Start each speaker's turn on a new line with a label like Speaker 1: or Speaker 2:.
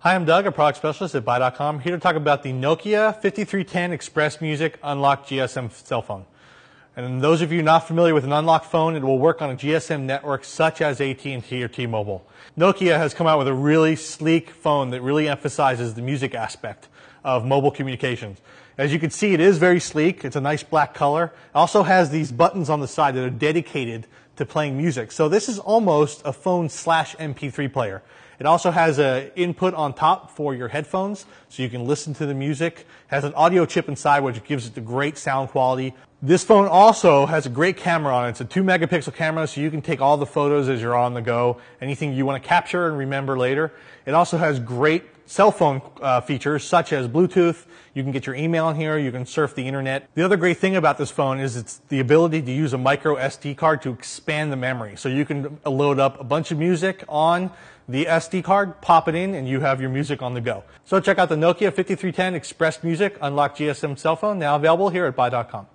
Speaker 1: Hi, I'm Doug, a product specialist at Buy.com, here to talk about the Nokia 5310 XpressMusic Unlocked GSM cell phone. And those of you not familiar with an unlocked phone, it will work on a GSM network such as AT&T or T-Mobile. Nokia has come out with a really sleek phone that really emphasizes the music aspect of mobile communications. As you can see, it is very sleek. It's a nice black color. It also has these buttons on the side that are dedicated to playing music. So this is almost a phone slash MP3 player. It also has an input on top for your headphones, so you can listen to the music. It has an audio chip inside, which gives it the great sound quality. This phone also has a great camera on it. It's a two megapixel camera, so you can take all the photos as you're on the go, anything you want to capture and remember later. It also has great cell phone uh, features such as Bluetooth. You can get your email in here. You can surf the internet. The other great thing about this phone is it's the ability to use a micro SD card to expand the memory. So you can load up a bunch of music on the SD card, pop it in, and you have your music on the go. So check out the Nokia 5310 XpressMusic Unlocked GSM cell phone, now available here at buy.com.